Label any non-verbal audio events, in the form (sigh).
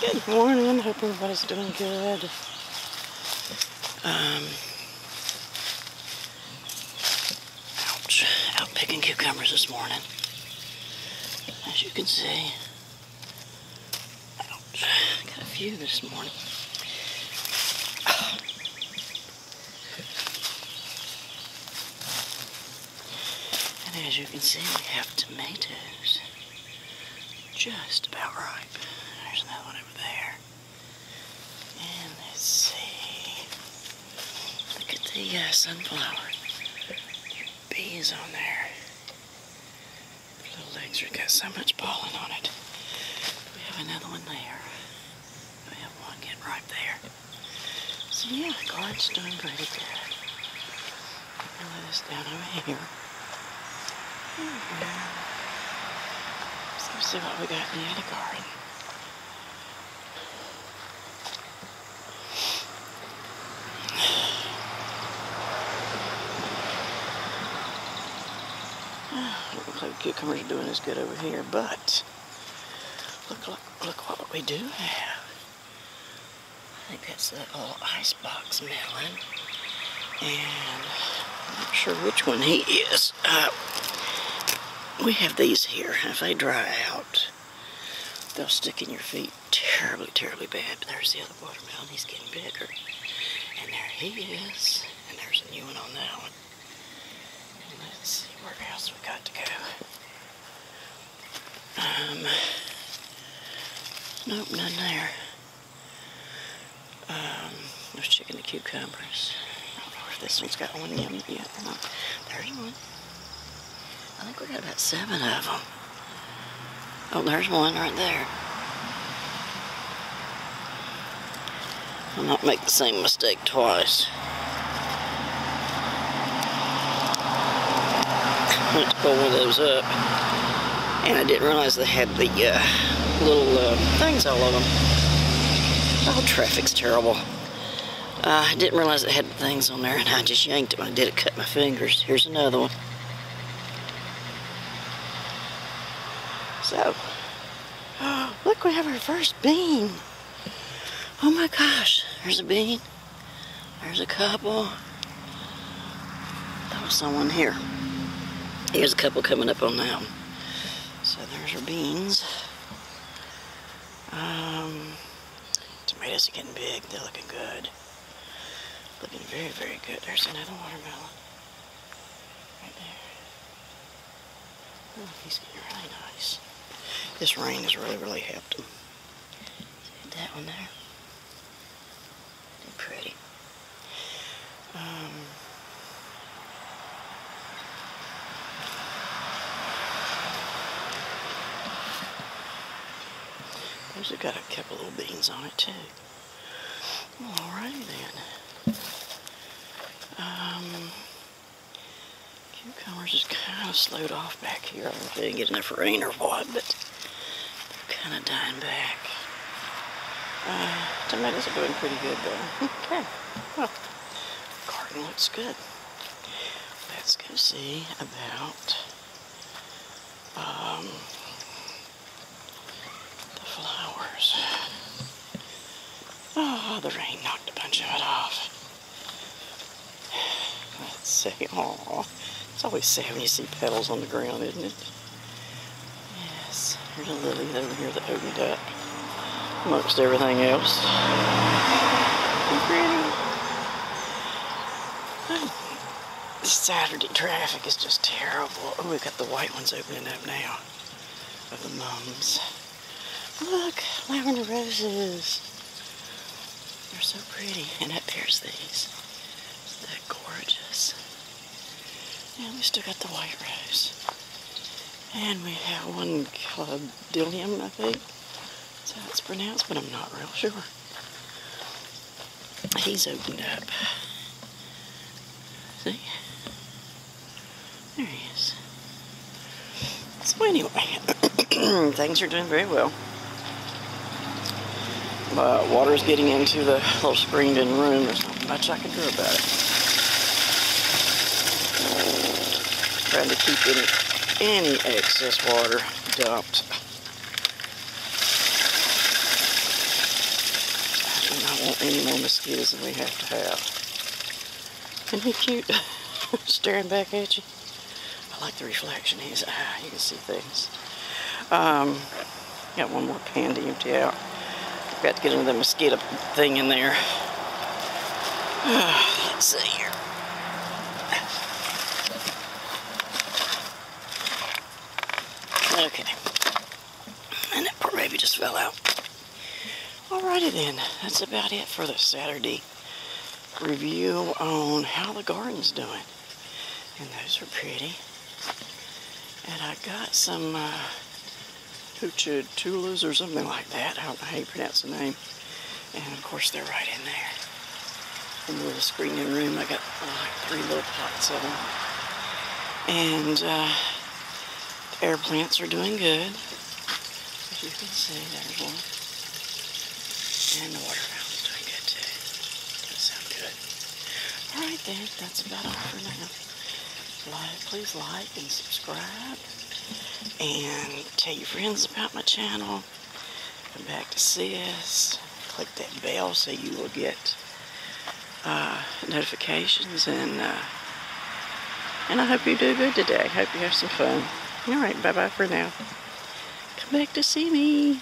Good morning. Hope everybody's doing good. Um, ouch. Out picking cucumbers this morning. As you can see. Ouch. Got a few this morning. And as you can see, we have tomatoes. Just about ripe. There's another one over there. And let's see. At the uh, sunflower. Bees on there. Little legs are got so much pollen on it. We have another one there. We have one getting right there. So yeah, the garden's doing pretty good. I'll lay this down over here. So let's see what we got in the other garden. Don't look like the cucumbers are doing as good over here, but look, look, look what we do have. I think that's that little icebox melon. And I'm not sure which one he is. Uh, we have these here. If they dry out, they'll stick in your feet terribly, terribly bad. But there's the other watermelon. He's getting bigger. And there he is. And there's a new one on that one. And let's see where else we got to go. Um, nope, none there. Um, I was checking the cucumbers. I don't know if this one's got one in yet. There's one. I think we got about seven of them. Oh, there's one right there. I'll not make the same mistake twice. Went to pull one of those up, and I didn't realize they had the uh, little uh, things all over them. Oh, traffic's terrible. Uh, I didn't realize it had the things on there, and I just yanked it when I did it, cut my fingers. Here's another one. So, (gasps) look, we have our first bean. Oh my gosh, there's a bean. There's a couple. That was someone here. Here's a couple coming up on that. So there's our beans. Um, tomatoes are getting big. They're looking good. Looking very, very good. There's another watermelon. Right there. Oh, he's getting really nice. This rain has really, really helped him. That one there? They're pretty. Um, Have got a couple little beans on it too. Alrighty then. Um, cucumbers is kind of slowed off back here. I don't know if they didn't get enough rain or what, but they're kind of dying back. Uh, tomatoes are doing pretty good though. (laughs) Okay. Well, garden looks good. Let's go see about um, flowers. Oh, the rain knocked a bunch of it off. Let's see. Oh, it's always sad when you see petals on the ground, isn't it? Yes. There's a lily over here that opened up amongst everything else. Pretty. Hmm. Saturday traffic is just terrible. Oh, we've got the white ones opening up now. Of the mums. Look, lavender roses. They're so pretty. And up here's these. Isn't that gorgeous? And we still got the white rose. And we have one cladillium, I think. That's how it's pronounced, but I'm not real sure. He's opened up. See? There he is. So anyway, (coughs) things are doing very well. Uh, water's getting into the little screened-in room. There's not much I can do about it. Trying to keep any, any excess water dumped. I do not want any more mosquitoes than we have to have. Isn't he cute? (laughs) Staring back at you. I like the reflection in his eye. You can see things. Um, got one more pan to empty out. Got to get into the mosquito thing in there. (sighs) Let's see here. Okay. And that poor baby just fell out. Alrighty then, that's about it for the Saturday review on how the garden's doing. And those are pretty. And I got some uh, Hoochid Tulas or something like that. I don't know how you pronounce the name. And of course they're right in there. In the little screening room, I got uh, like three little pots of them. And uh, the air plants are doing good. As you can see, there's one. And the water fountain's doing good too. Does sound good. Alright then, that's about all for now. Like, please like and subscribe. And tell your friends about my channel. Come back to see us. Click that bell so you will get uh, notifications and uh, and I hope you do good today. Hope you have some fun. All right, bye bye for now. Come back to see me.